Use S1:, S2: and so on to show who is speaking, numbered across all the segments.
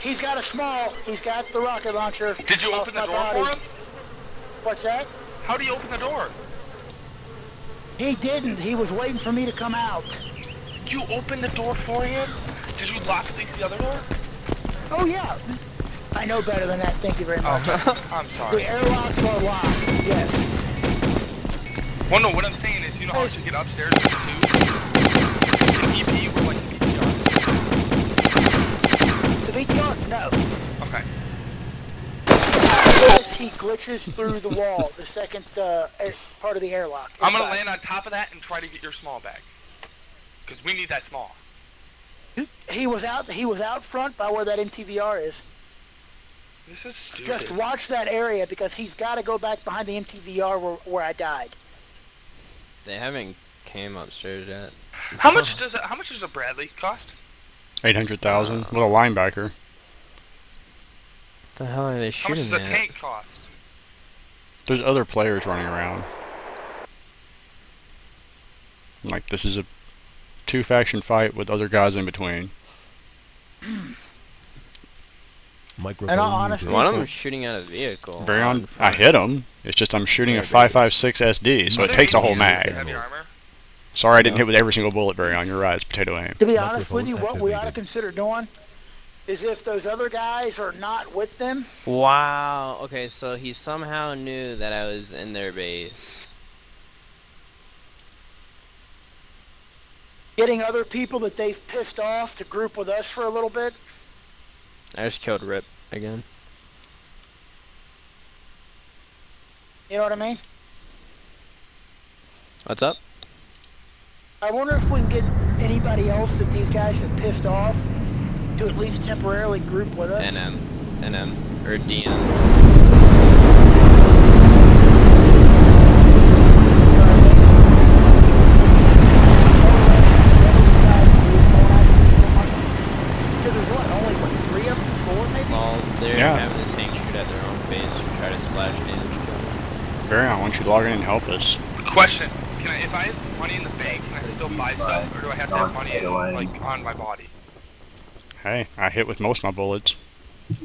S1: he's got a small. He's got the rocket launcher.
S2: Did you open the door
S1: body.
S2: for him?
S1: What's that?
S2: How do you open the door?
S1: He didn't. He was waiting for me to come out.
S2: You opened the door for him? Did you lock at least the other door?
S1: Oh yeah. I know better than that. Thank you very much.
S2: Oh, I'm sorry.
S1: The airlocks are locked. Yes.
S2: Well, no, what I'm saying is, you know how to get upstairs too? In EP, we're like BTR.
S1: The VTR? No.
S2: Okay.
S1: Yes, he glitches through the wall. The second uh, part of the airlock.
S2: I'm gonna land on top of that and try to get your small bag. Because we need that small.
S1: He was out. He was out front by where that MTVR is.
S2: This is stupid.
S1: Just watch that area because he's got to go back behind the MTVR where, where I died.
S3: They haven't came upstairs yet.
S2: How much does a, how much does a Bradley cost?
S4: 800,000 with a linebacker.
S3: the hell are they
S2: How much
S3: shooting
S2: does a
S3: at?
S2: tank cost?
S4: There's other players running around. Like this is a two faction fight with other guys in between.
S5: Microphone
S1: all honesty-
S5: muted.
S3: One of them shooting at a vehicle.
S4: Very
S3: out
S4: on. I hit him. It's just I'm shooting a
S3: There it is.
S4: 5.56 SD, so it takes a whole mag.
S2: Heavy armor.
S4: Sorry, I didn't hit with every single bullet, very on. You're right. It's potato aim.
S1: To be honest with you, what we ought to consider doing is if those other guys are not with them,
S3: Wow. Okay, so he somehow knew that I was in their base.
S1: getting other people that they've pissed off to group with us for a little bit.
S3: I just killed Rip again.
S1: You know what I mean?
S3: What's up?
S1: I wonder if we can get anybody else that these guys have pissed off to at least temporarily group with us.
S3: NM. NM. Or DM.
S1: Because there's what, only what, three of them? Four maybe?
S3: Well, they're
S4: Yeah.
S3: having the tank shoot at their own base to try to splash damage kill them.
S4: Very on. Why don't you log in and help us?
S2: Question: Can I, if I have money in the bank, can I still buy stuff, or do I have to have money in, like on my body?
S4: Hey, I hit with most of my bullets.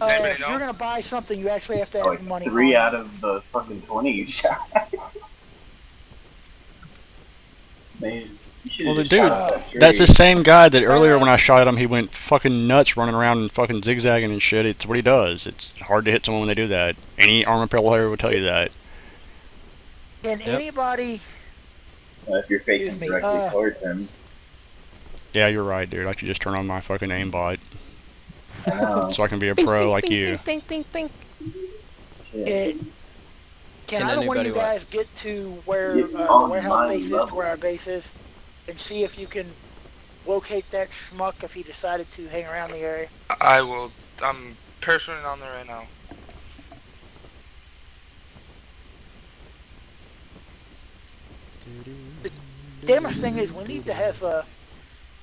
S1: Uh, if
S2: know?
S1: you're gonna buy something, you actually have to have
S6: Like
S1: money.
S6: three
S1: on
S6: out of the fucking twenty you shot. Man, you
S4: Well, the dude,
S6: that
S4: That's the same guy that earlier when I shot at him, he went fucking nuts running around and fucking zigzagging and shit. It's what he does. It's hard to hit someone when they do that. Any armor player will tell you that.
S1: Can anybody?
S6: Uh, if you're facing
S1: Excuse me,
S6: directly
S1: uh,
S6: towards him.
S4: Yeah, you're right, dude. I should just turn on my fucking aimbot
S6: I
S4: so I can be a pro like you.
S6: Shit.
S1: Can, can
S3: Can
S1: either one of
S3: anybody
S1: you
S3: what?
S1: guys get to where
S6: Get
S1: uh, the warehouse
S6: my
S1: base is to where our base is, and see if you can locate that schmuck if he decided to hang around the area?
S2: I will. I'm parachuting on there right now.
S1: The damnest thing is, we need to have uh,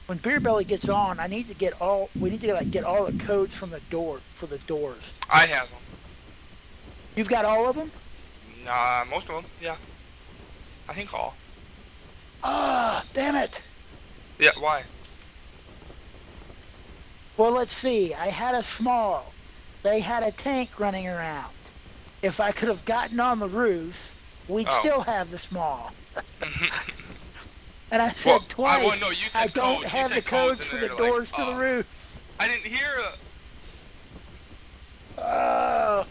S1: when Beer Belly gets on, I need to get all we need to like get all the codes from the door for the doors.
S2: I have them.
S1: You've got all of them?
S2: Nah, most of them. Yeah. I think all.
S1: Ah, damn it!
S2: Yeah. Why?
S1: Well, let's see. I had a small. They had a tank running around. If I could have gotten on the roof, we'd
S2: Oh.
S1: still have the small. And I said
S2: Well, I-
S1: twice.
S2: well, no, you
S1: I don't
S2: codes. You
S1: have the
S2: codes,
S1: codes for the
S2: they're like,
S1: doors to the
S2: oh.
S1: roof.
S2: I didn't hear. Uh,
S1: Oh.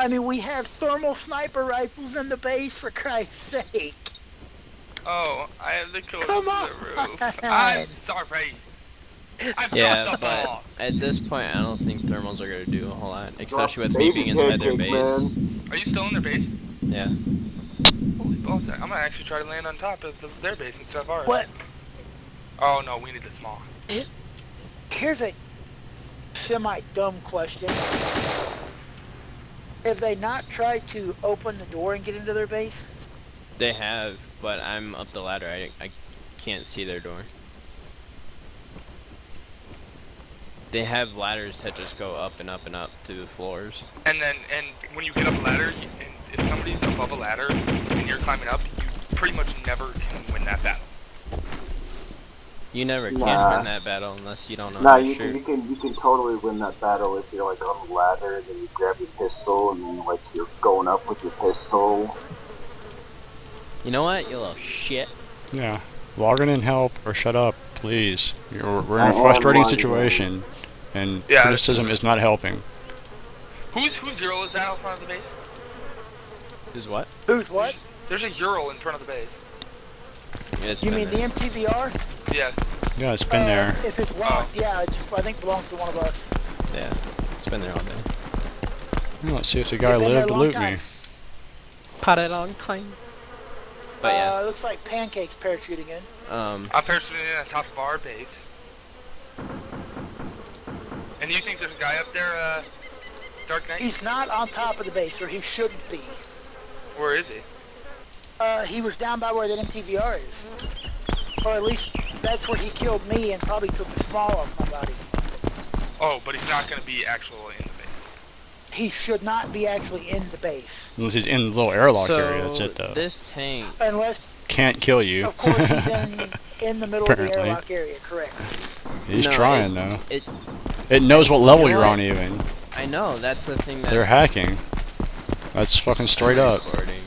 S1: I mean, we have thermal sniper rifles in the base, for Christ's sake.
S2: oh, I have the codes
S1: Come
S2: to
S1: on.
S2: the roof. I'm sorry. I
S3: Yeah,
S2: the
S3: but
S2: ball.
S3: at this point, I don't think thermals are gonna do a whole lot, especially with me being inside their base.
S2: Are you still in their base?
S3: Yeah.
S2: Holy balls! I'm gonna actually try to land on top of the, their base instead of ours.
S1: What?
S2: Oh no, we need the small.
S1: Here's a semi-dumb question. Have they not tried to open the door and get into their base?
S3: They have, but I'm up the ladder. I, I can't see their door. They have ladders that just go up and up and up through the floors.
S2: And then, and when you get up a ladder, you, and if somebody's above a ladder and you're climbing up, you pretty much never can win that battle.
S3: You never can win that battle unless you don't know
S7: Nah,
S3: how to
S7: you
S3: shoot.
S7: can, you can you can totally win that battle if you're like on the ladder and then you grab your pistol and then like you're going up with your pistol.
S3: You know what, you little shit.
S4: Yeah. Log in and help or shut up, please. You're, we're in a frustrating situation, and
S2: Yeah.
S4: criticism is not helping.
S2: Who's whose Ural is that out front of the base?
S3: Is what?
S1: Who's what?
S2: There's a Ural in front of the base.
S3: It's
S1: You
S3: been
S1: mean the. MTVR?
S2: Yes.
S4: Yeah, it's been
S1: Uh,
S4: there.
S1: If it's locked, yeah, it's, I think belongs to one of us.
S3: Yeah, it's been there all day.
S4: Well, Let's see if the guy
S1: been
S4: lived to loot
S1: time.
S4: me.
S3: Pot it on kind. But
S1: Uh, it looks like pancakes parachuting in.
S3: um,
S2: I'm parachuting in on top of our base. And you think there's a guy up there, uh, Dark Knight?
S1: He's not on top of the base, or he shouldn't be.
S2: Where is he?
S1: Uh, he was down by where that MTVR is. Or at least that's where he killed me and probably took the small off my body.
S2: Oh, but he's not gonna be actually in the base.
S1: He should not be actually in the base.
S4: Unless he's in the little airlock
S3: so
S4: area, that's it though.
S3: this tank,
S1: Unless,
S4: Can't kill you.
S1: of course, he's in, in the middle of the airlock area, correct.
S4: He's
S3: No,
S4: trying
S3: it-
S4: though.
S3: it,
S4: It knows what level
S3: You know
S4: you're
S3: what?
S4: on even.
S3: I know, that's the thing that
S4: They're hacking. That's fucking straight up.
S3: Recording.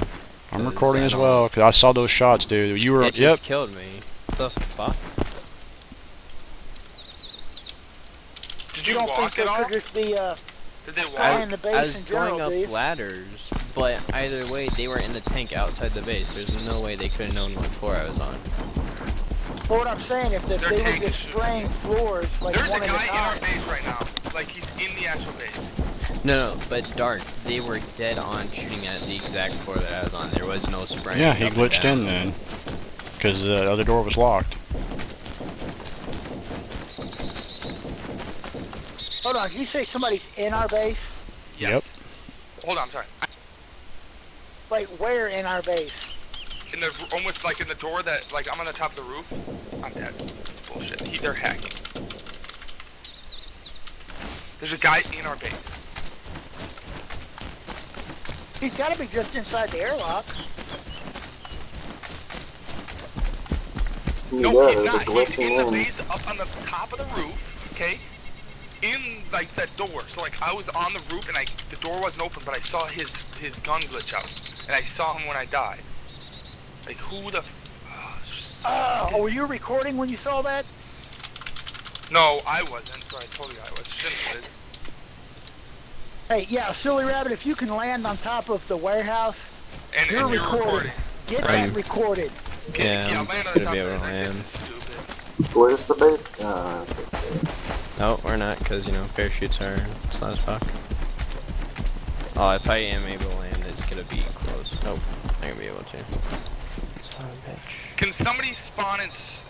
S4: I'm
S3: 'cause
S4: recording as well, because I saw those shots, dude. You were,
S3: It
S4: yep.
S3: just killed me. The fuck?
S2: Did
S1: You
S2: you,
S1: don't
S2: walk
S1: think
S2: at
S1: there
S2: all?
S1: just be uh,
S2: Did they walk?
S1: in the
S3: I
S1: base
S3: was
S1: in
S3: going
S1: general,
S3: up
S1: do you?
S3: ladders, but either way, they were in the tank outside the base. There's no way they could have known what floor I was on.
S1: But what I'm saying, if the, they were just spraying floors like
S2: There's a
S1: one at a
S2: guy in our base right now. Like he's in the actual base.
S3: No, no, but dark. They were dead on shooting at the exact floor that I was on. There was no spraying.
S4: Yeah, he glitched in then. Because uh, the other door was locked.
S1: Hold on, did you say somebody's in our base?
S2: Yes. Hold on, I'm sorry.
S1: Like where in our base?
S2: In the almost like in the door that like I'm on the top of the roof. I'm dead. Bullshit. He, they're hacking. There's a guy in our base.
S1: He's got to be just inside the airlock.
S2: No,
S7: yeah,
S2: he's not. He's
S7: glitching
S2: in the
S7: in.
S2: base up on the top of the roof, okay? In like that door. So like I was on the roof and I the door wasn't open, but I saw his his gun glitch out. And I saw him when I died. Like who the f- ah, oh, it's just so
S1: Oh,
S2: fucking-
S1: were you recording when you saw that?
S2: No, I wasn't, but I told you I was. Shin was.
S1: Hey, yeah, silly rabbit. If you can land on top of the warehouse,
S2: And,
S1: You're
S2: and you're
S1: recording.
S2: recording.
S1: get
S2: Right.
S1: that recorded.
S2: Get,
S3: Yeah,
S2: yeah,
S3: I'm
S2: land on
S3: gonna
S2: top
S3: be able to land.
S2: stupid.
S7: Where's the base? Uh,
S3: No, we're not, because, you know, parachutes are slow as fuck. Oh, if I am able to land, it's gonna be close. Nope, I'm gonna be able to. Son of a bitch.
S2: Can somebody spawn in s-